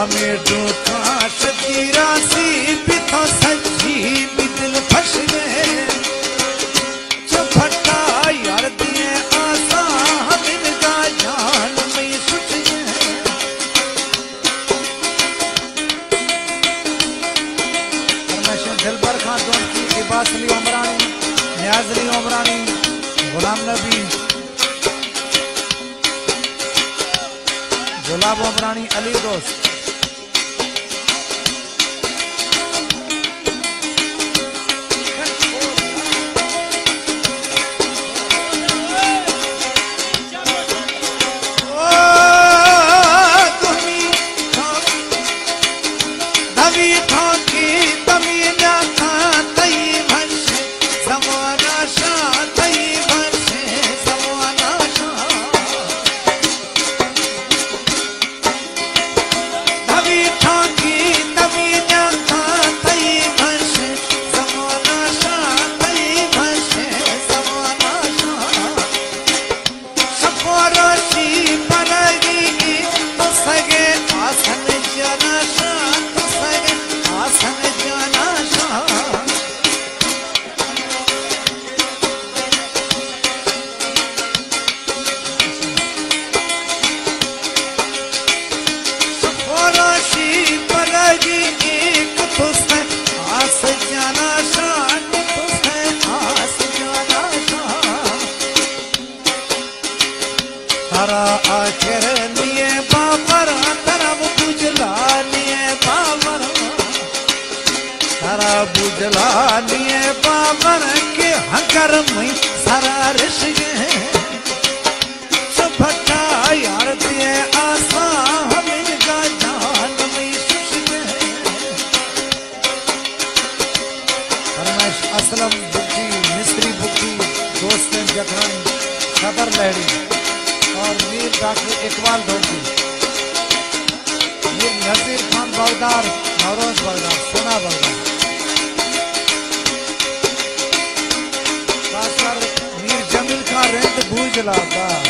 ہمیں دوکان شکیرہ سی پیتھو سجی بیدل پھشنے چپھٹا یار دیئے آسان ہمیں دا یار میں سچنے فرمیشن دل برخان دون کی عباس علی عمرانی، نیاز علی عمرانی، غلام نبی۔ غلام عمرانی علی دوست۔ بابرا آخر نیے اسلم بکی مصری بکی دوست جکھان خبر لہڑی اور میر ڈاکٹر اقبال ڈوڈی میر نذیر خان بغدار نوروز بغدار سونا بغدار میر جمیل کا رنگ بھوجلا کا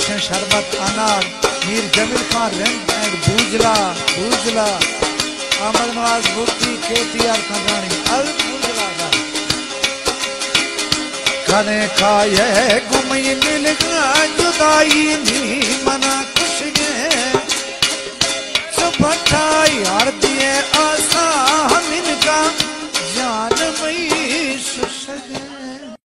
پاشیں شربت انار، میر جمیل خان رنگ اینڈ بوجلا بوجلا، احمد نواز بھٹی کے آر کھنگانی، ال بوجلا دا کھانے کھائے گمین لکھا جدائی نہیں